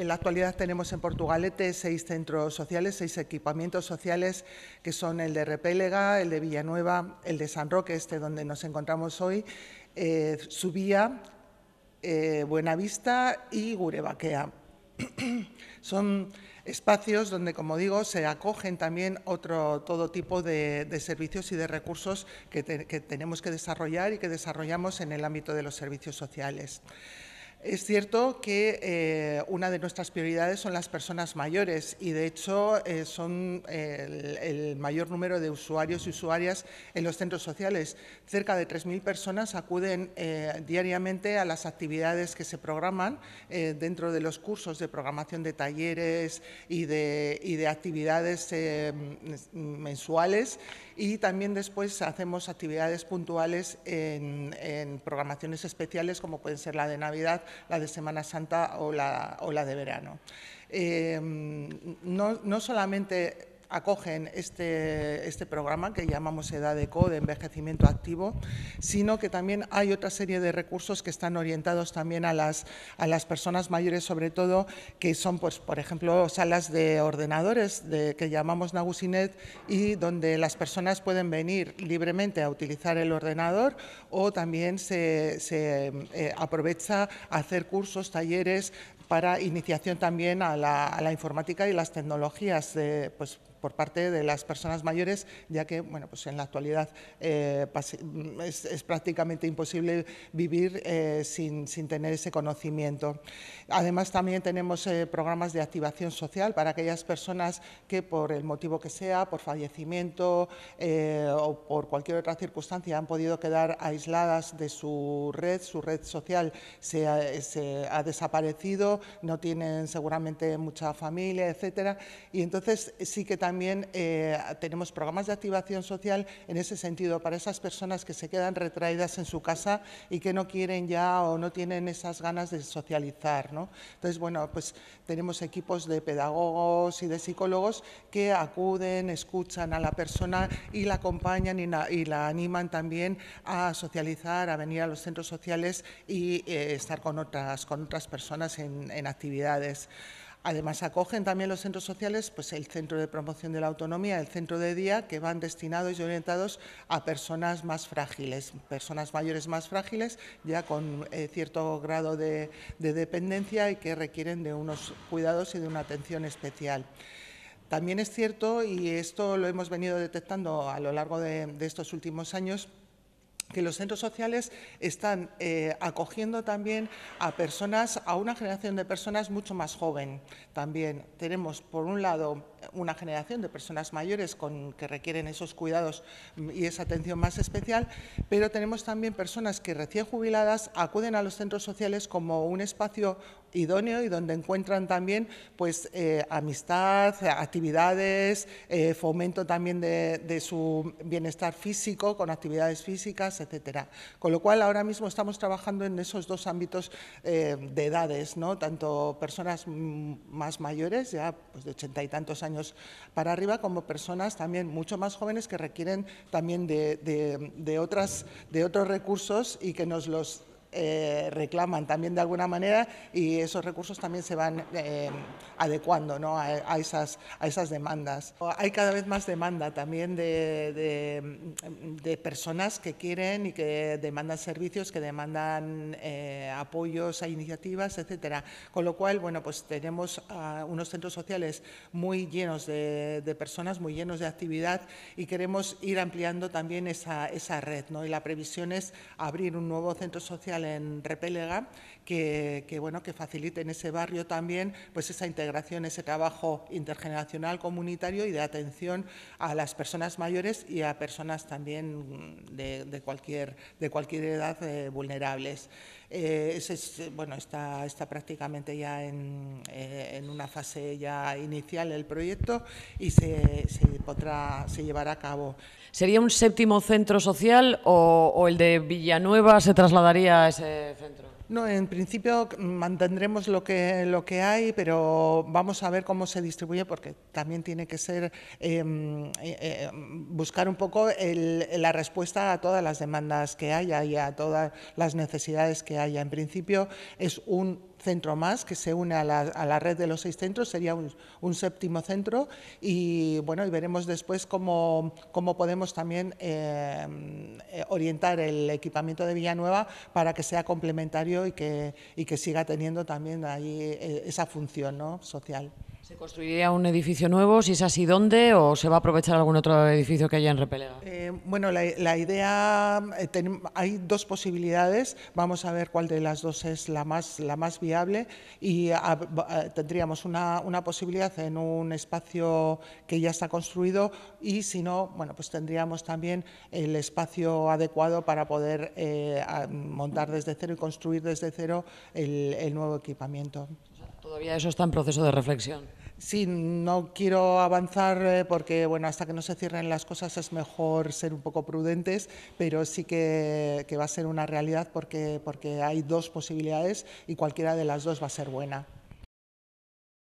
En la actualidad tenemos en Portugalete seis centros sociales, seis equipamientos sociales, que son el de Repélega, el de Villanueva, el de San Roque, este donde nos encontramos hoy, eh, Subía, eh, Buenavista y Gurebaquea. son espacios donde, como digo, se acogen también otro, todo tipo de, servicios y de recursos que tenemos que desarrollar y que desarrollamos en el ámbito de los servicios sociales. Es cierto que eh, una de nuestras prioridades son las personas mayores y, de hecho, eh, son el, mayor número de usuarios y usuarias en los centros sociales. Cerca de 3.000 personas acuden eh, diariamente a las actividades que se programan dentro de los cursos de programación de talleres y de actividades mensuales y también después hacemos actividades puntuales en, programaciones especiales como pueden ser la de Navidad, la de Semana Santa o la, o la de verano. Eh, no, no solamente acogen este, este programa que llamamos EDADECO, de envejecimiento activo, sino que también hay otra serie de recursos que están orientados también a las, a las personas mayores, sobre todo, que son, pues, por ejemplo, salas de ordenadores de, que llamamos Nagusinet y donde las personas pueden venir libremente a utilizar el ordenador o también se, eh, aprovecha a hacer cursos, talleres para iniciación también a la, a la informática y las tecnologías, de, pues, por parte de las personas mayores, ya que bueno, pues en la actualidad eh, es, prácticamente imposible vivir eh, sin, tener ese conocimiento. Además, también tenemos eh, programas de activación social para aquellas personas que, por el motivo que sea, por fallecimiento o por cualquier otra circunstancia, han podido quedar aisladas de su red, su red social se ha, desaparecido, no tienen seguramente mucha familia, etcétera, y entonces sí que también también eh, tenemos programas de activación social en ese sentido para esas personas que se quedan retraídas en su casa y que no quieren ya o no tienen esas ganas de socializar. ¿no? Entonces, bueno, pues tenemos equipos de pedagogos y de psicólogos que acuden, escuchan a la persona y la acompañan y la, animan también a socializar, a venir a los centros sociales y eh, estar con otras, con otras personas en, en actividades. Además, acogen también los centros sociales pues, el Centro de Promoción de la Autonomía, el Centro de Día, que van destinados y orientados a personas más frágiles, personas mayores más frágiles, ya con eh, cierto grado de, dependencia y que requieren de unos cuidados y de una atención especial. También es cierto, y esto lo hemos venido detectando a lo largo de estos últimos años, que los centros sociales están eh, acogiendo también a personas, a una generación de personas mucho más joven. También tenemos, por un lado, una generación de personas mayores con, que requieren esos cuidados y esa atención más especial, pero tenemos también personas que recién jubiladas acuden a los centros sociales como un espacio idóneo y donde encuentran también pues, eh, amistad, actividades, eh, fomento también de, su bienestar físico con actividades físicas, etcétera. Con lo cual ahora mismo estamos trabajando en esos dos ámbitos eh, de edades, ¿no? tanto personas más mayores, ya pues, de ochenta y tantos años para arriba, como personas también mucho más jóvenes que requieren también de, otras, de otros recursos y que nos los eh, reclaman también de alguna manera y esos recursos también se van eh, adecuando a, esas, a esas demandas. Hay cada vez más demanda también de, de, personas que quieren y que demandan servicios, que demandan eh, apoyos a iniciativas, etcétera. Con lo cual, bueno, pues tenemos unos centros sociales muy llenos de, personas, muy llenos de actividad y queremos ir ampliando también esa, esa red. ¿no? Y la previsión es abrir un nuevo centro social en Repélega que, bueno, que facilite en ese barrio también pues esa integración, ese trabajo intergeneracional comunitario y de atención a las personas mayores y a personas también de, cualquier, de cualquier edad eh, vulnerables. Eh, bueno, está, está prácticamente ya en, eh, una fase ya inicial el proyecto y se, se, podrá, se llevará a cabo. ¿Sería un séptimo centro social o, o el de Villanueva se trasladaría a ese centro? No, en principio mantendremos lo que, lo que hay, pero vamos a ver cómo se distribuye porque también tiene que ser em, eh, eh, buscar un poco la respuesta a todas las demandas que haya y a todas las necesidades que haya. En principio es un centro más que se une a la, red de los seis centros, sería un, séptimo centro y bueno, y veremos después cómo, cómo podemos también eh, orientar el equipamiento de Villanueva para que sea complementario y que, y que siga teniendo también ahí eh, esa función ¿no? social. ¿Se construiría un edificio nuevo? Si es así, ¿dónde? ¿O se va a aprovechar algún otro edificio que haya en Repelega? Eh, bueno, la, idea, eh, hay dos posibilidades. Vamos a ver cuál de las dos es la más, la más viable y tendríamos una, una, posibilidad en un espacio que ya está construido y si no, bueno, pues tendríamos también el espacio adecuado para poder eh, montar desde cero y construir desde cero el nuevo equipamiento. Todavía eso está en proceso de reflexión. Sí, no quiero avanzar eh, porque bueno, hasta que no se cierren las cosas es mejor ser un poco prudentes, pero sí que, que va a ser una realidad porque, porque hay dos posibilidades y cualquiera de las dos va a ser buena.